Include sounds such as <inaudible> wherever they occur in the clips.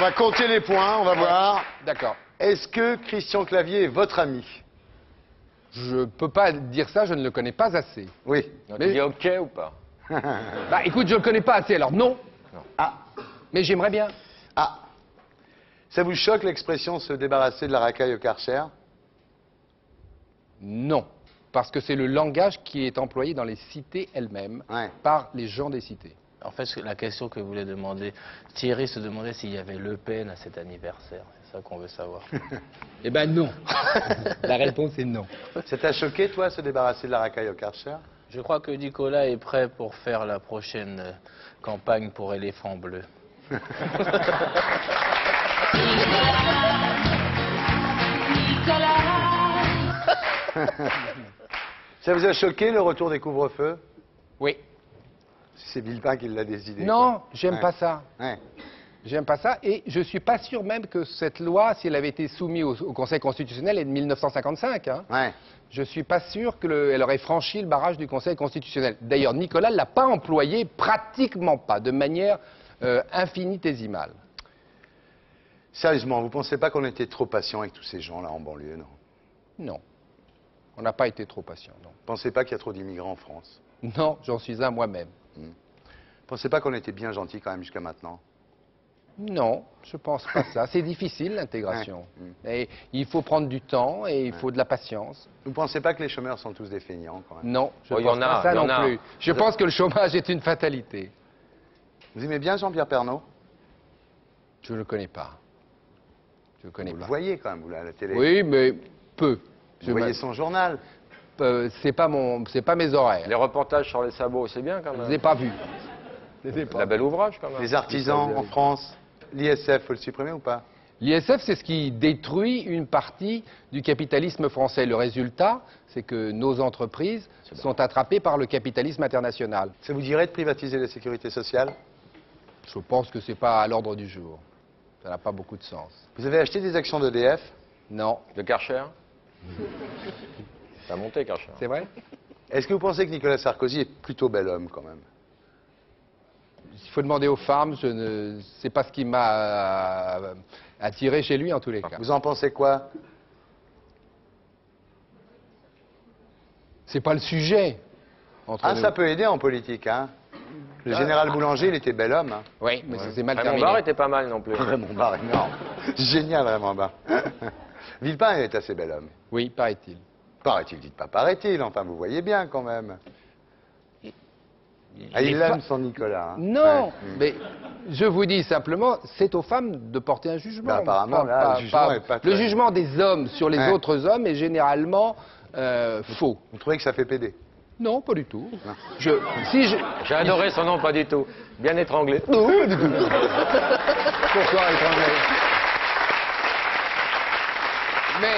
On va compter les points, on va voir. D'accord. Est-ce que Christian Clavier est votre ami? Je peux pas dire ça, je ne le connais pas assez. Oui. Donc, Mais- dis OK ou pas? <laughs> Bah écoute, je le connais pas assez, alors non. Ah, Mais j'aimerais bien. ah. Ça vous choque l'expression se débarrasser de la racaille au Karcher? Non. Parce que c'est le langage qui est employé dans les cités elles-mêmes Ouais. par les gens des cités. En fait, la question que voulait demander, Thierry se demandait s'il y avait Le Pen à cet anniversaire. C'est ça qu'on veut savoir. <laughs> Eh ben non. <laughs> la réponse est non. Ça t'a choqué, toi, se débarrasser de la racaille au Karcher? Je crois que Nicolas est prêt pour faire la prochaine euh, campagne pour éléphant bleu. <laughs> Ça vous a choqué, le retour des couvre-feux? Oui. C'est Villepin qui l'a décidé. Non, j'aime Ouais. pas ça. Ouais. J'aime pas ça. Et je suis pas sûr même que cette loi, si elle avait été soumise au, au Conseil constitutionnel, est de 1955. Hein. Ouais. Je suis pas sûr qu'elle aurait franchi le barrage du Conseil constitutionnel. D'ailleurs, Nicolas l'a pas employé, pratiquement pas, de manière euh, infinitésimale. Sérieusement, vous pensez pas qu'on était trop patient avec tous ces gens-là en banlieue, non? Non. On n'a pas été trop patient, non. Vous pensez pas qu'il y a trop d'immigrants en France? Non, j'en suis un moi-même. Vous pensez pas qu'on était bien gentils quand même jusqu'à maintenant? Non, je pense pas ça. C'est difficile l'intégration. Et il faut prendre du temps et il faut de la patience. Vous pensez pas que les chômeurs sont tous des feignants quand même? Non, je Oh, il y pense en pas a, ça y en non a. plus. Je pense que le chômage est une fatalité. Vous aimez bien Jean-Pierre Pernaud? Je ne le connais pas. Je ne connais Vous le pas. voyez quand même, vous, à la télé. Oui, mais peu. Vous Je voyez m'a- son journal. Euh, c'est pas mon, c'est pas mes horaires. Les reportages sur les sabots, c'est bien quand Je les ai même. pas vus. Je les ai pas La <laughs> bel ouvrage quand même. Les artisans en France. L'ISF, faut le supprimer ou pas? L'ISF, c'est ce qui détruit une partie du capitalisme français. Le résultat, c'est que nos entreprises sont attrapées par le capitalisme international. Ça vous dirait de privatiser la sécurité sociale? Je pense que c'est pas à l'ordre du jour. Ça n'a pas beaucoup de sens. Vous avez acheté des actions d'EDF Non, De Karcher? <laughs> Ça a monté Karcher. c'est vrai? Est-ce que vous pensez que Nicolas Sarkozy est plutôt bel homme quand même? Il faut demander aux femmes. Je ne sais pas ce qui m'a euh, attiré chez lui en tous les cas. Vous en pensez quoi? C'est pas le sujet. Entre Ah, nous. ça peut aider en politique, hein Le général Boulanger, il était bel homme. Hein. Oui, mais ça s'est mal Raymond terminé. Barre était pas mal non plus. <laughs> Raymond Barre, énorme. Génial, Raymond Barre. <laughs> Villepin est assez bel homme. Oui, paraît-il. Paraît-il, dites pas paraît-il, enfin vous voyez bien quand même. Ah, il pas- son Nicolas. hein. Non, Ouais. mais je vous dis simplement, c'est aux femmes de porter un jugement. Ben, apparemment, là, le jugement est pas Le jugement des hommes sur les Ouais. autres hommes est généralement euh, faux. Vous trouvez que ça fait péder Non, pas du tout. Je, si je, J'ai adoré son nom, pas du tout. Bien étranglé. pourquoi étranger Mais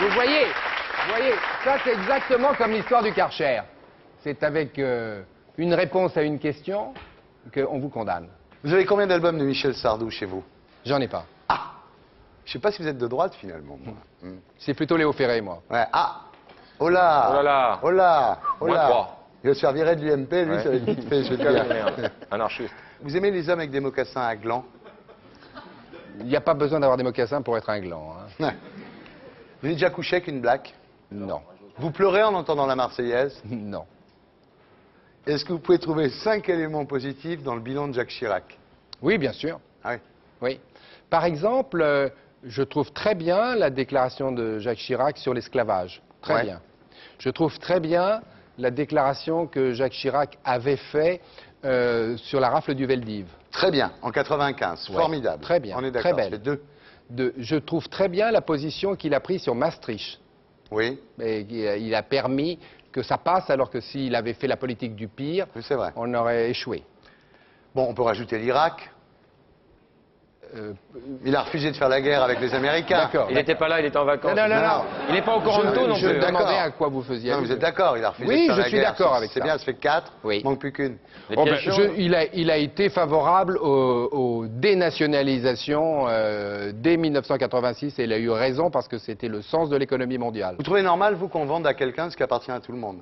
vous voyez, vous voyez, ça c'est exactement comme l'histoire du Karcher. C'est avec euh, une réponse à une question qu'on vous condamne. Vous avez combien d'albums de Michel Sardou chez vous? J'en ai pas. Je sais pas si vous êtes de droite finalement. moi. Hmm. C'est plutôt Léo Ferré, moi. Ouais. Ah Oh là Oh là là. Oh là Oh Moins là trois. Il va se faire virer de l'UMP, lui, Ouais. ça va être vite fait, je veux <laughs> dire. Merde. Anarchiste. Vous aimez les hommes avec des mocassins à gland Il n'y a pas besoin d'avoir des mocassins pour être un gland. hein. Vous avez déjà couché avec une black Non. Vous pleurez en entendant la Marseillaise <laughs> Non. Est-ce que vous pouvez trouver cinq éléments positifs dans le bilan de Jacques Chirac? Oui, bien sûr. Ah oui. Oui. Par exemple, euh, je trouve très bien la déclaration de Jacques Chirac sur l'esclavage. Très Ouais. bien. Je trouve très bien la déclaration que Jacques Chirac avait faite euh, sur la rafle du Veldiv. Très bien, en 95, Ouais, formidable. très bien, On est très d'accord. belle. c'est deux. De- je trouve très bien la position qu'il a prise sur Maastricht. Oui, Et il a permis que ça passe, alors que s'il avait fait la politique du pire, oui, c'est vrai. on aurait échoué. Bon, on peut rajouter l'Irak. Euh, Il a refusé de faire la guerre avec les Américains. D'accord. Il n'était pas là, il était en vacances. Non, non, non, non. Il n'est pas au courant de tout non je plus. me d'accord. demandais à quoi vous faisiez Non, vous êtes d'accord, il a refusé Oui, de faire je la suis guerre. d'accord C'est- avec C'est ça. bien, ça fait quatre. Oui. Manque plus qu'une. Oh, ben, je- il, a, il a été favorable aux, aux dénationalisations euh, dès 1986 et il a eu raison parce que c'était le sens de l'économie mondiale. Vous trouvez normal, vous, qu'on vende à quelqu'un ce qui appartient à tout le monde?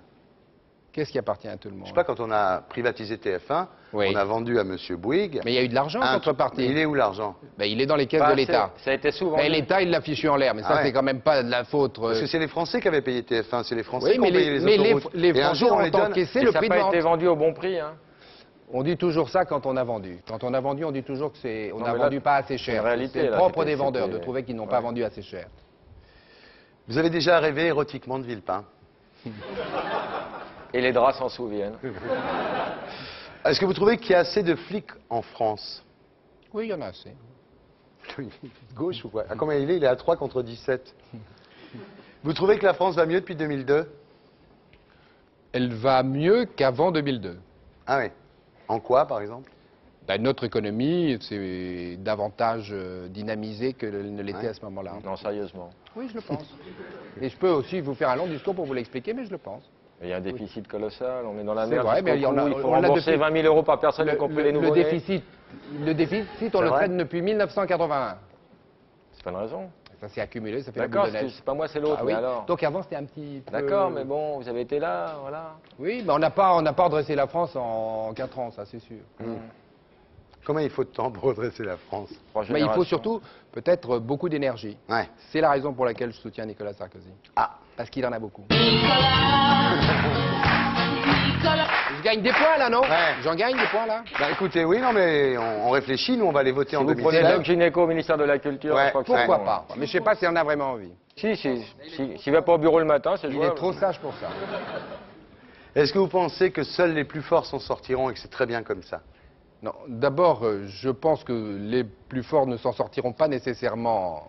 Qu'est-ce qui appartient à tout le Je monde sais pas, quand on a privatisé TF1, Oui. on a vendu à M. Bouygues. Mais il y a eu de l'argent en contrepartie. Il est où l'argent Ben, il est dans les caisses Pas de l'État. Ça a été souvent. Ben, L'État, il l'a fichu en l'air, mais ça, Ah ouais. c'est quand même pas de la faute. euh, Parce que c'est les Français qui avaient payé TF1, c'est les Français Oui, qui ont payé les, les mais les, autoroutes. les Français ont encaissé le ça prix n'a de pas été vente. vendu au bon prix. Hein. On dit toujours ça quand on a vendu. Quand on a vendu, on dit toujours que c'est on Non, a mais là, vendu pas assez cher. C'est le propre des vendeurs de trouver qu'ils n'ont pas vendu assez cher. Vous avez déjà rêvé érotiquement de Villepin? <laughs> Et les draps s'en souviennent. <laughs> Est-ce que vous trouvez qu'il y a assez de flics en France? Oui, il y en a assez. Gauche ou quoi? À combien il est? Il est à 3 contre 17. Vous trouvez que la France va mieux depuis 2002 Elle va mieux qu'avant 2002. Ah oui. En quoi, par exemple? Ben, notre économie, c'est davantage euh, dynamisée que ne l'était Ouais. à ce moment-là. Non, sérieusement. Oui, je le pense. Et je peux aussi vous faire un long discours pour vous l'expliquer, mais je le pense. Il y a un déficit colossal, on est dans la C'est merde. vrai, mais il y en a- il faut on rembourser depuis- 20 000 euros par personne, y Le, compris le- les le nouveaux-nés. déficit, le déficit, on le vrai traîne depuis 1981. C'est pas une raison. Ça s'est accumulé, ça fait la D'accord, boule de c'est neige. c'est pas moi, c'est l'autre. Ah mais oui. alors Donc avant c'était un petit peu... D'accord, mais bon, vous avez été là, voilà. Oui, mais on n'a pas, on n'a pas redressé la France en 4 ans, ça c'est sûr. Combien il faut de temps pour redresser la France? Mais il faut surtout peut-être beaucoup d'énergie. Ouais. C'est la raison pour laquelle je soutiens Nicolas Sarkozy. Ah, Parce qu'il en a beaucoup. Je gagne des points là, non? Ouais. J'en gagne des points là bah écoutez, oui, non, mais on, on réfléchit, nous on va les voter Si en vous prenez 2017. Doc Gynéco au ministère de la Culture, Ouais, je crois que Pourquoi c'est pas Mais je sais pas si on a vraiment envie. Si, si, si, s'il va pas au bureau le matin, c'est Il jouable. est trop sage pour ça. Est-ce que vous pensez que seuls les plus forts s'en sortiront et que c'est très bien comme ça? Non, d'abord, euh, je pense que les plus forts ne s'en sortiront pas nécessairement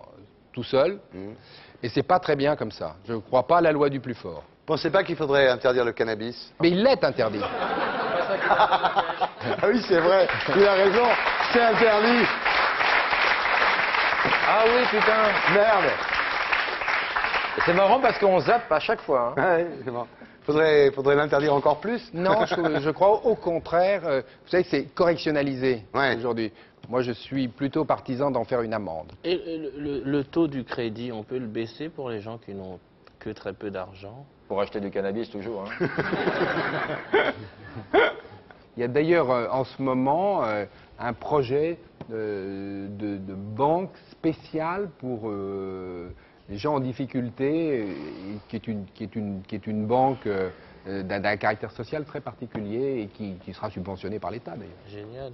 tout seuls. Mhm. Et c'est pas très bien comme ça. Je ne crois pas à la loi du plus fort. Pensez pas qu'il faudrait interdire le cannabis? Mais il l'est interdit. <laughs> Ah oui, c'est vrai, il a raison, c'est interdit. Ah oui, putain. Merde. C'est marrant parce qu'on zappe à chaque fois. hein. Ouais, c'est bon. Faudrait, faudrait l'interdire encore plus? Non, je, je crois au contraire. euh, vous savez que c'est correctionnalisé Ouais. aujourd'hui. Moi, je suis plutôt partisan d'en faire une amende. Et le, le- le taux du crédit, on peut le baisser pour les gens qui n'ont que très peu d'argent? Pour acheter du cannabis, toujours. hein. <laughs> Il y a d'ailleurs euh, en ce moment euh, un projet de, de- de banque spéciale pour euh, les gens en difficulté, euh, qui, est une, qui, est une, qui est une banque euh, euh, d'un d'un caractère social très particulier et qui, qui sera subventionnée par l'État d'ailleurs. Génial.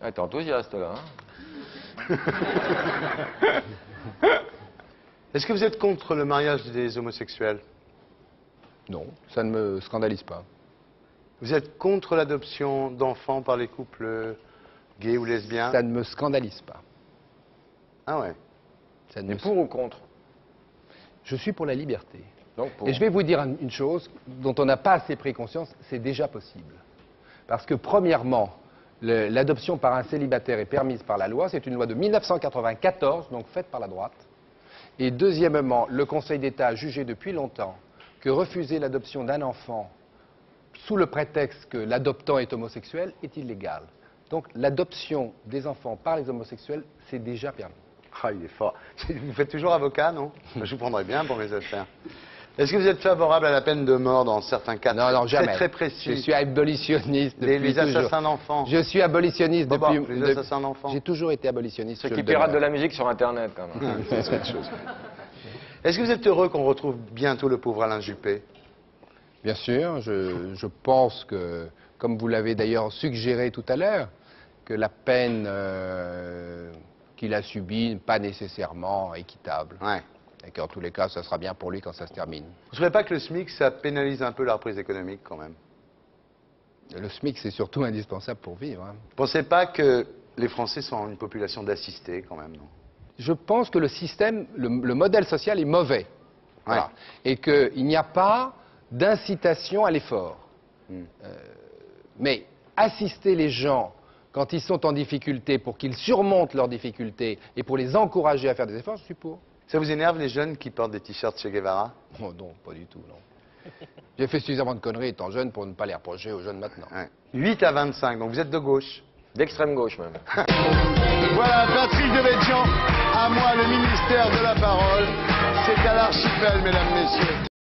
Ah, T'es enthousiaste là. hein. <laughs> Est-ce que vous êtes contre le mariage des homosexuels? Non, ça ne me scandalise pas. Vous êtes contre l'adoption d'enfants par les couples gays ou lesbiens? Ça ne me scandalise pas. Ah ouais. Ça Mais pour ou contre Je suis pour la liberté. Donc pour. Et je vais vous dire un- une chose dont on n'a pas assez pris conscience, c'est déjà possible. Parce que premièrement, l'adoption par un célibataire est permise par la loi, c'est une loi de 1994, donc faite par la droite. Et deuxièmement, le Conseil d'État a jugé depuis longtemps que refuser l'adoption d'un enfant sous le prétexte que l'adoptant est homosexuel est illégal. Donc l'adoption des enfants par les homosexuels, c'est déjà permis. Ah, il est fort. <laughs> Vous faites toujours avocat, non? Je vous prendrais bien pour mes affaires. Est-ce que vous êtes favorable à la peine de mort dans certains cas? Non, non, jamais. très précis Je suis abolitionniste Les, depuis les toujours. assassins d'enfants. Je suis abolitionniste Bob depuis. Les assassins d'enfants. J'ai toujours été abolitionniste. Ceux qui piratent de la musique sur Internet, quand même. <laughs> C'est autre chose. Est-ce que vous êtes heureux qu'on retrouve bientôt le pauvre Alain Juppé? Bien sûr, je, je pense que, comme vous l'avez d'ailleurs suggéré tout à l'heure, que la peine euh, qu'il a n'est pas nécessairement équitable. Ouais. Et qu'en tous les cas, ça sera bien pour lui quand ça se termine. Vous ne trouvez pas que le SMIC, ça pénalise un peu la reprise économique quand même? Le SMIC, c'est surtout indispensable pour vivre. hein. Vous ne pensez pas que les Français sont une population d'assistés quand même, non? Je pense que le système, le, le modèle social est mauvais. Voilà. Ouais. Et qu'il n'y a pas d'incitation à l'effort. Hmm. Euh, mais assister les gens quand ils sont en difficulté pour qu'ils surmontent leurs difficultés et pour les encourager à faire des efforts, je suis pour. Ça vous énerve les jeunes qui portent des t-shirts Che Guevara? Oh non, pas du tout, non. <laughs> J'ai fait suffisamment de conneries étant jeune pour ne pas les reprocher aux jeunes maintenant. Ouais. 8 à 25, donc vous êtes de gauche. D'extrême gauche, même. <laughs> Voilà, Patrick Devedjian, à moi le ministère de la parole. C'est à l'archipel, mesdames, messieurs.